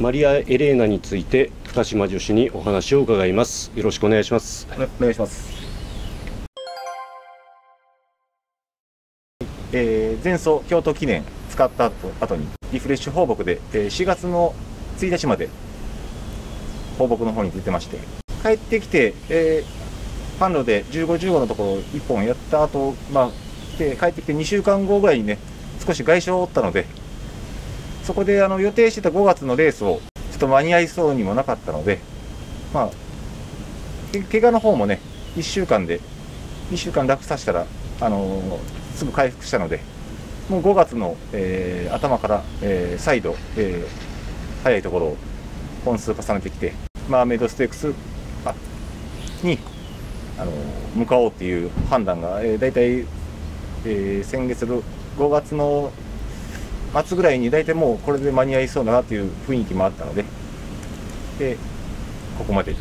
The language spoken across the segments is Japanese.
マリア・エレーナについて高島女子にお話を伺います。よろしくお願いします。お願いします。えー、前走京都記念使った後にリフレッシュ放牧で、えー、4月の1日まで放牧の方に出てまして帰ってきて、えー、販路で15、15のところ1本やった後、まあ来て帰ってきて2週間後ぐらいにね少し外傷を負ったのでそこであの予定してた5月のレースをちょっと間に合いそうにもなかったのでまあ怪我の方もね1週間で1週間楽させたらあのすぐ回復したので、もう5月の、えー、頭から、えー、再度、えー、早いところを本数重ねてきて、マーメイドステークスに、あの向かおうっていう判断が、えー、大体、えー、先月の5月の末ぐらいに大体もうこれで間に合いそうだなという雰囲気もあったので、でここまで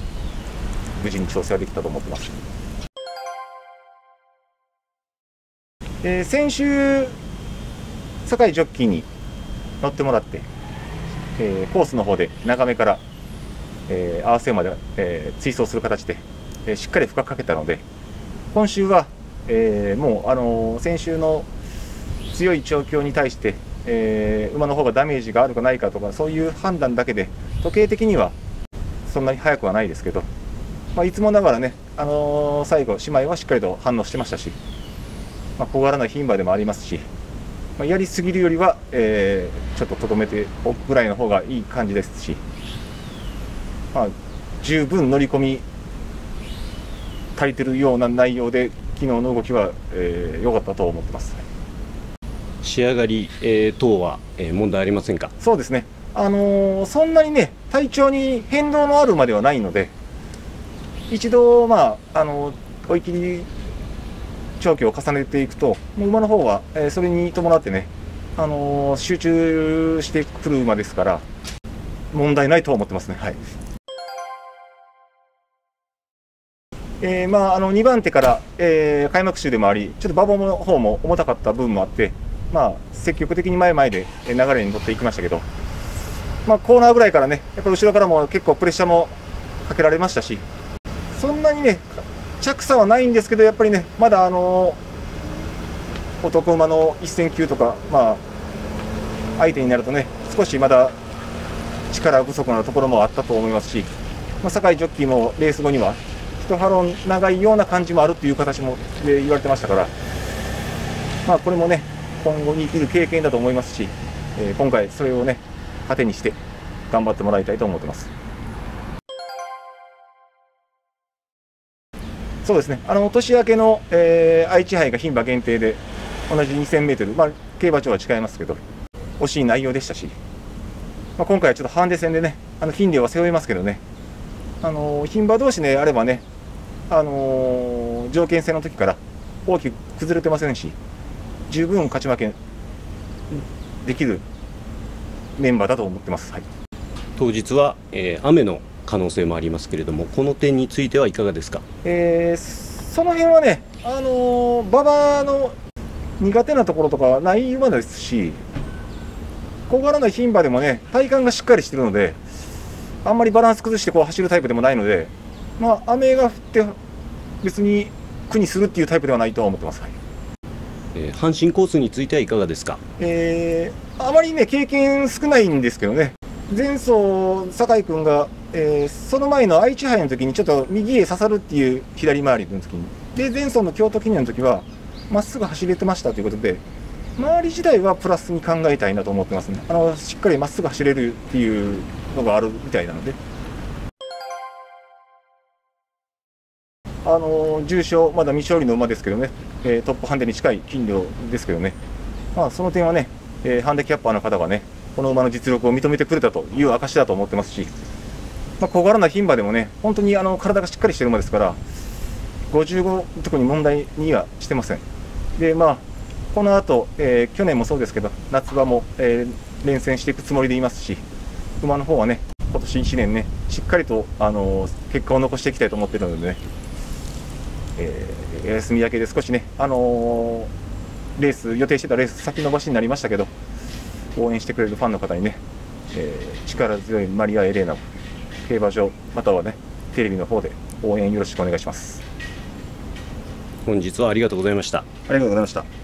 無事に調整はできたと思ってます。え、先週酒井ジョッキーに乗ってもらって、えー、コースの方で長めから、えー、合わせまで、えー、追走する形で、えー、しっかり負荷かけたので今週は、えー、もう、あのー、先週の強い調教に対して、えー、馬の方がダメージがあるかないかとかそういう判断だけで時計的にはそんなに速くはないですけど、まあ、いつもながらね、あのー、最後姉妹はしっかりと反応してましたし。まあ、小柄な牝馬でもありますし、まあ、やりすぎるよりは、えー、ちょっととどめておくぐらいの方がいい感じですし、まあ、十分乗り込み足りてるような内容で昨日の動きは良、えー、かったと思ってます。仕上がり、えー、等は、えー、問題ありませんか？そうですね、あのー、そんなにね、体調に変動のあるまではないので、一度、まあ、あの追い切り長期を重ねていくと、もう馬の方は、えー、それに伴ってね、あのー、集中してくる馬ですから、問題ないと思ってますね。はい。えー、まあ、あの2番手から、えー、開幕週でもあり、ちょっと馬場の方も重たかった分もあって、まあ、積極的に前々で流れに乗っていきましたけど、まあ、コーナーぐらいからね、やっぱ後ろからも結構プレッシャーもかけられましたし、そんなにね、着差はないんですけど、やっぱりね、まだあの男馬の一戦級とか、まあ、相手になるとね、少しまだ力不足なところもあったと思いますし、まあ、酒井ジョッキーもレース後には、一ハロン長いような感じもあるという形もで言われてましたから、まあ、これもね、今後に生きる経験だと思いますし、えー、今回、それをね、糧にして頑張ってもらいたいと思ってます。そうですね、あの年明けの、えー、愛知杯が牝馬限定で、同じ2000メートル、まあ、競馬場は違いますけど、惜しい内容でしたし、まあ、今回はちょっとハンデ戦でね、あの金量は背負いますけどね、あの牝馬同士であればね、あのー、条件戦の時から大きく崩れてませんし、十分勝ち負けできるメンバーだと思ってます。はい、当日は、えー、雨の可能性もありますけれども、この点についてはいかがですか、えー、その辺はね、あの馬場の苦手なところとかはない馬ですし、小柄な牝馬でもね、体幹がしっかりしてるので、あんまりバランス崩してこう走るタイプでもないので、まあ、雨が降って、別に苦にするっていうタイプではないとは思ってます。はいえー、阪神コースについてはいかがですか、えー、あまりね、経験少ないんですけどね、前走、酒井君がえー、その前の愛知杯の時にちょっと右へ刺さるっていう左回りの時に。で前走の京都記念の時はまっすぐ走れてましたということで周り自体はプラスに考えたいなと思ってますね。あのしっかりまっすぐ走れるっていうのがあるみたいなので。あの重賞まだ未勝利の馬ですけどね、えー、トップハンデに近い金量ですけどね。まあその点はね、えー、ハンデキャッパーの方がねこの馬の実力を認めてくれたという証だと思ってますしまあ、小柄な牝馬でもね、本当にあの体がしっかりしてる馬ですから、55、特に問題にはしてません。で、まあ、この後、えー、去年もそうですけど、夏場も、えー、連戦していくつもりでいますし、馬の方はね、今年1年ね、しっかりと、あのー、結果を残していきたいと思っているのでね、えー、休み明けで少しね、あのレース、予定してたレース先延ばしになりましたけど、応援してくれるファンの方にね、えー力強いマリア・エレーナを競馬場またはねテレビの方で応援よろしくお願いします。本日はありがとうございました。ありがとうございました